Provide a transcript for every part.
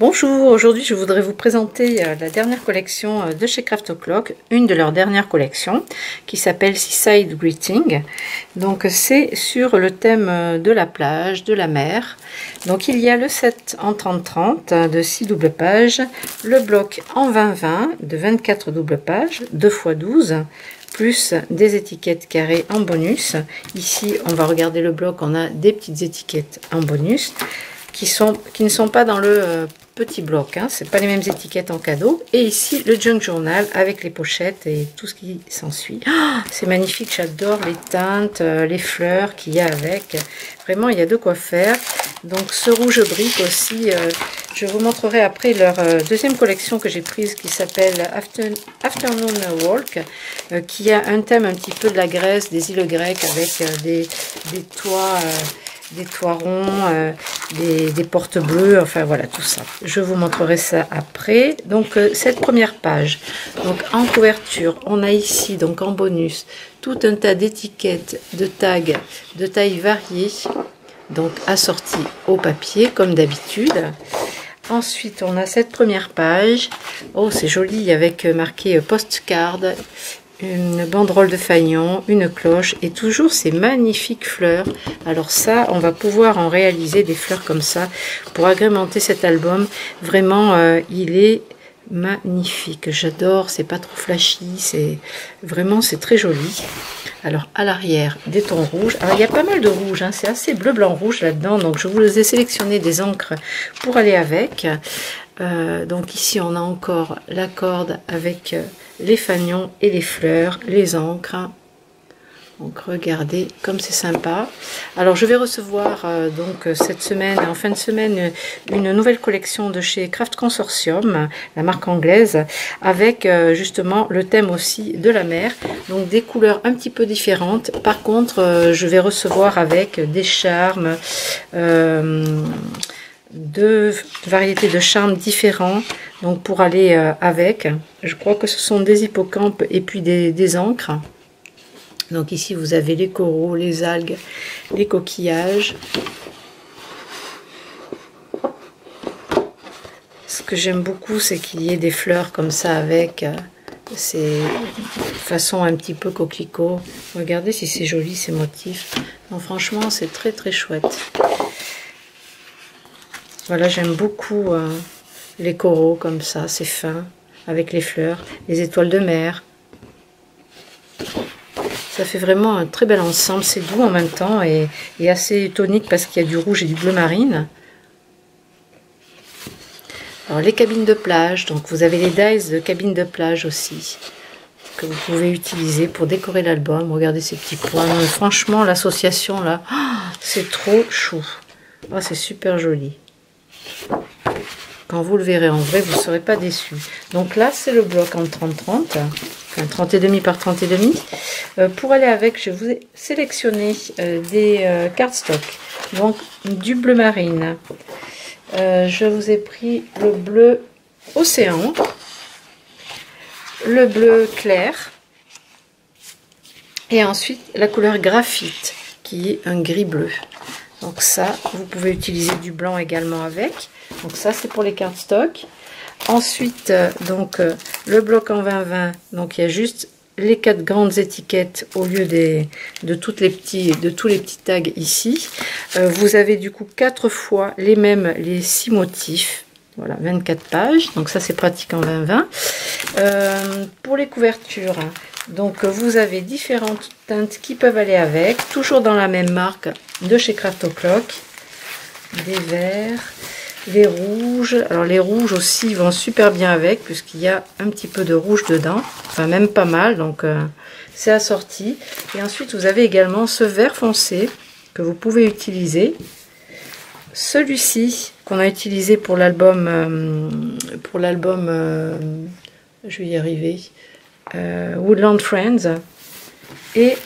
Bonjour, aujourd'hui je voudrais vous présenter euh, la dernière collection euh, de chez Craft O'Clock, une de leurs dernières collections qui s'appelle Seaside Greeting. Donc c'est sur le thème euh, de la plage, de la mer. Donc il y a le set en 30-30 de 6 doubles pages, le bloc en 20-20 de 24 doubles pages, 2 x 12 plus des étiquettes carrées en bonus. Ici, on va regarder le bloc, on a des petites étiquettes en bonus qui ne sont pas dans le petit bloc. Hein, c'est pas les mêmes étiquettes en cadeau. Et ici, le junk journal avec les pochettes et tout ce qui s'ensuit. Ah, c'est magnifique, j'adore les teintes, euh, les fleurs qu'il y a avec. Vraiment, il y a de quoi faire. Donc, ce rouge brique aussi, euh, je vous montrerai après leur euh, deuxième collection que j'ai prise qui s'appelle Afternoon Walk, qui a un thème un petit peu de la Grèce, des îles grecques avec des, des toits des toits ronds, euh, des, portes bleues, enfin voilà tout ça. Je vous montrerai ça après. Donc euh, cette première page, donc en couverture, on a ici donc en bonus tout un tas d'étiquettes, de tags de tailles variées, donc assorties au papier comme d'habitude. Ensuite, on a cette première page. Oh, c'est joli avec marqué postcard une banderole de faïence, une cloche et toujours ces magnifiques fleurs. Alors ça, on va pouvoir en réaliser des fleurs comme ça pour agrémenter cet album. Vraiment, euh, il est magnifique. J'adore, c'est pas trop flashy, c'est vraiment c'est très joli. Alors à l'arrière, des tons rouges. Alors il y a pas mal de rouge, hein. c'est assez bleu, blanc, rouge là-dedans. Donc je vous ai sélectionné des encres pour aller avec. Euh, donc ici on a encore la corde avec euh, les fanions et les fleurs, les encres. Donc regardez comme c'est sympa. Alors je vais recevoir euh, donc cette semaine, en fin de semaine, une nouvelle collection de chez Craft Consortium, la marque anglaise, avec justement le thème aussi de la mer. Donc des couleurs un petit peu différentes. Par contre, je vais recevoir avec des charmes deux variétés de charmes différents donc pour aller euh, avec. Je crois que ce sont des hippocampes et puis des, des encres. Donc ici vous avez les coraux, les algues, les coquillages. Ce que j'aime beaucoup c'est qu'il y ait des fleurs comme ça avec euh, ces façons un petit peu coquelicot. Regardez si c'est joli ces motifs. franchement c'est très très chouette. Voilà, j'aime beaucoup euh, les coraux comme ça, c'est fin, avec les fleurs, les étoiles de mer. Ça fait vraiment un très bel ensemble, c'est doux en même temps et, assez tonique parce qu'il y a du rouge et du bleu marine. Alors les cabines de plage, donc vous avez les dies de cabines de plage aussi que vous pouvez utiliser pour décorer l'album. Regardez ces petits points. Franchement, l'association là, c'est trop chou. Oh, c'est super joli. Quand vous le verrez en vrai, vous ne serez pas déçu. Donc là, c'est le bloc en 30-30, enfin 30 et demi par 30 et demi. Euh, pour aller avec, je vous ai sélectionné euh, des euh, cardstock. Donc du bleu marine. je vous ai pris le bleu océan, le bleu clair, et ensuite la couleur graphite, qui est un gris bleu. Donc ça, vous pouvez utiliser du blanc également avec. Donc ça, c'est pour les cartes stock. Ensuite, euh, donc euh, le bloc en 20-20. Donc il y a juste les quatre grandes étiquettes au lieu des, de, toutes les petits, de tous les petits tags ici. Euh, vous avez du coup quatre fois les mêmes, les six motifs. Voilà, 24 pages. Donc ça, c'est pratique en 20-20. pour les couvertures, donc vous avez différentes teintes qui peuvent aller avec. Toujours dans la même marque de chez Craft O'Clock. Des verts, les rouges. Alors les rouges aussi vont super bien avec puisqu'il y a un petit peu de rouge dedans. Enfin même pas mal donc euh, c'est assorti. Et ensuite vous avez également ce vert foncé que vous pouvez utiliser. Celui-ci qu'on a utilisé pour l'album euh, pour l'album euh, je vais y arriver Woodland Friends et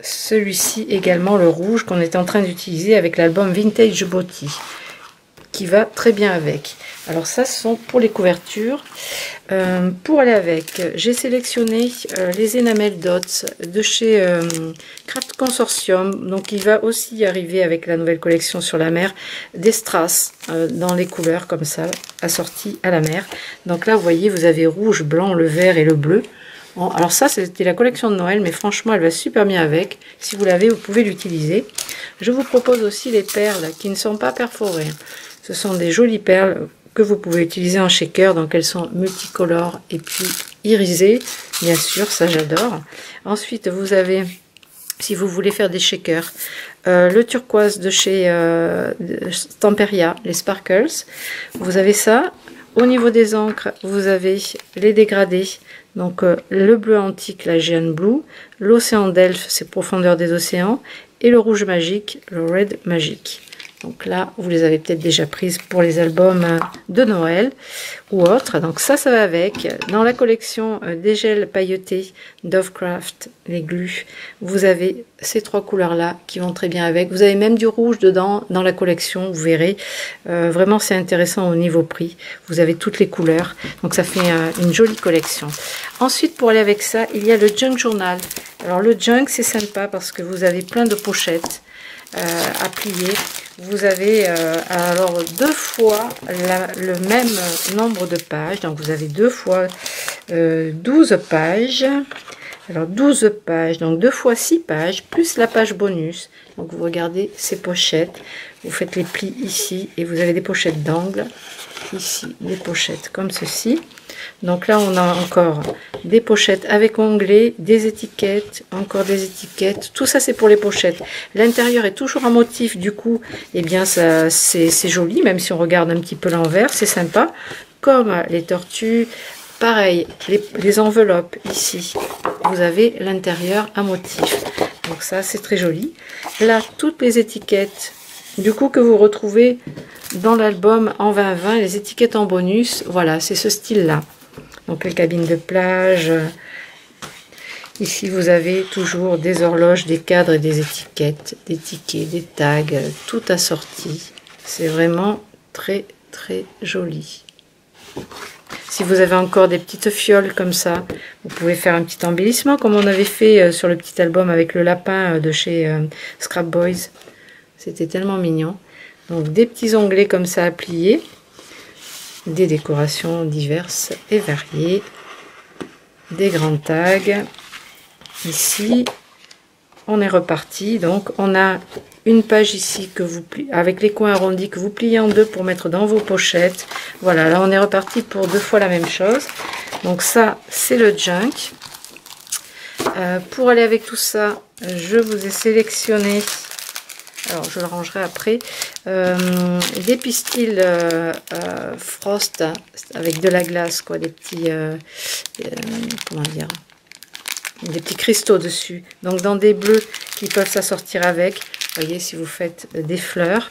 celui-ci également le rouge qu'on est en train d'utiliser avec l'album Vintage Body qui va très bien avec. Alors ça, ce sont pour les couvertures. Euh, pour aller avec, j'ai sélectionné euh, les Enamel Dots de chez euh, Craft Consortium. Donc il va aussi arriver avec la nouvelle collection sur la mer des strass dans les couleurs comme ça, assorties à la mer. Donc là, vous voyez, vous avez rouge, blanc, le vert et le bleu. Alors ça, c'était la collection de Noël, mais franchement, elle va super bien avec. Si vous l'avez, vous pouvez l'utiliser. Je vous propose aussi les perles qui ne sont pas perforées. Ce sont des jolies perles que vous pouvez utiliser en shaker. Donc elles sont multicolores et puis irisées, bien sûr, ça j'adore. Ensuite, vous avez, si vous voulez faire des shakers, euh, le turquoise de chez euh, les Sparkles. Vous avez ça. Au niveau des encres, vous avez les dégradés. Donc euh, le bleu antique, la Giant Blue, l'océan d'Elfe, c'est profondeur des océans, et le rouge magique, le Red Magic. Donc là, vous les avez peut-être déjà prises pour les albums de Noël ou autres. Donc ça, ça va avec. Dans la collection euh, des gels pailletés Dovecraft, les glues, vous avez ces trois couleurs-là qui vont très bien avec. Vous avez même du rouge dedans dans la collection, vous verrez. Euh, vraiment, c'est intéressant au niveau prix. Vous avez toutes les couleurs. Donc ça fait euh, une jolie collection. Ensuite, pour aller avec ça, il y a le Junk Journal. Alors le Junk, c'est sympa parce que vous avez plein de pochettes à plier vous avez euh, alors deux fois le même nombre de pages. Donc vous avez deux fois 12 euh, pages. Alors 12 pages, donc deux fois 6 pages, plus la page bonus. Donc vous regardez ces pochettes, vous faites les plis ici et vous avez des pochettes d'angle. Ici, des pochettes comme ceci. Donc là, on a encore des pochettes avec onglets, des étiquettes, encore des étiquettes. Tout ça, c'est pour les pochettes. L'intérieur est toujours en motif, du coup, eh bien, c'est joli, même si on regarde un petit peu l'envers, c'est sympa. Comme les tortues, pareil, les, enveloppes ici, vous avez l'intérieur à motif. Donc ça, c'est très joli. Là, toutes les étiquettes, du coup, que vous retrouvez dans l'album en 2020, les étiquettes en bonus, voilà, c'est ce style-là. Donc les cabines de plage. Ici, vous avez toujours des horloges, des cadres et des étiquettes, des tickets, des tags, tout assorti. C'est vraiment très très joli. Si vous avez encore des petites fioles comme ça, vous pouvez faire un petit embellissement comme on avait fait euh, sur le petit album avec le lapin euh, de chez euh, Scrap Boys. C'était tellement mignon. Donc des petits onglets comme ça à plier des décorations diverses et variées, des grands tags. Ici, on est reparti. Donc, on a une page ici que vous pliez, avec les coins arrondis que vous pliez en deux pour mettre dans vos pochettes. Voilà, là, on est reparti pour deux fois la même chose. Donc, ça, c'est le junk. Euh, pour aller avec tout ça, je vous ai sélectionné alors je le rangerai après, euh, des pistils euh, euh, frost avec de la glace, quoi, des petits, comment dire, des petits cristaux dessus. Donc dans des bleus qui peuvent s'assortir avec. Voyez si vous faites des fleurs.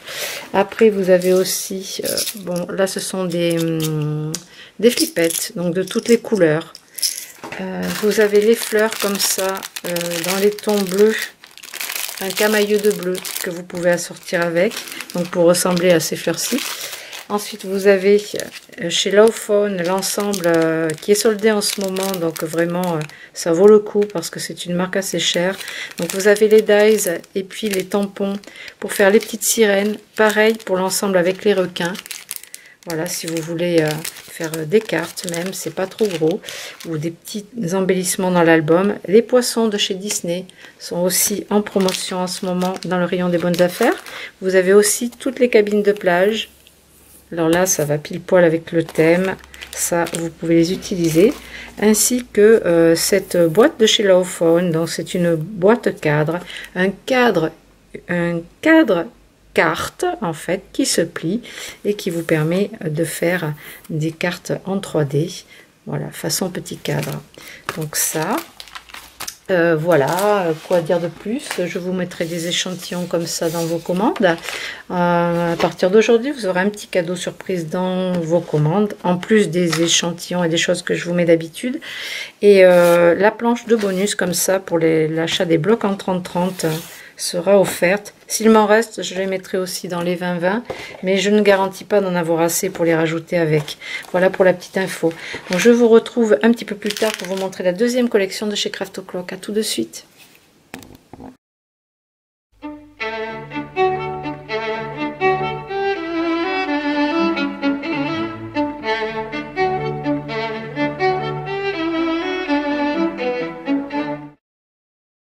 Après vous avez aussi, bon là ce sont des, hum, des flippettes, donc de toutes les couleurs. vous avez les fleurs comme ça dans les tons bleus un camailleux de bleu que vous pouvez assortir avec, donc pour ressembler à ces fleurs-ci. Ensuite, vous avez euh, chez Lawphone l'ensemble euh, qui est soldé en ce moment, donc vraiment, euh, ça vaut le coup parce que c'est une marque assez chère. Donc, vous avez les dies et puis les tampons pour faire les petites sirènes. Pareil pour l'ensemble avec les requins. Voilà, si vous voulez faire des cartes même, c'est pas trop gros, ou des petits embellissements dans l'album. Les poissons de chez Disney sont aussi en promotion en ce moment dans le rayon des bonnes affaires. Vous avez aussi toutes les cabines de plage. Alors là, ça va pile poil avec le thème. Ça, vous pouvez les utiliser. Ainsi que euh, cette boîte de chez Lawphone. Donc, c'est une boîte cadre. Un cadre, un cadre carte en fait qui se plie et qui vous permet de faire des cartes en 3D voilà façon petit cadre donc ça euh, voilà, quoi dire de plus? Je vous mettrai des échantillons comme ça dans vos commandes. Euh, à partir d'aujourd'hui, vous aurez un petit cadeau surprise dans vos commandes, en plus des échantillons et des choses que je vous mets d'habitude. Et euh, la planche de bonus comme ça pour l'achat des blocs en 30-30 sera offerte. S'il m'en reste, je les mettrai aussi dans les 20-20, mais je ne garantis pas d'en avoir assez pour les rajouter avec. Voilà pour la petite info. Je vous retrouve un petit peu plus tard pour vous montrer la deuxième collection de chez Craft O'Clock. A tout de suite.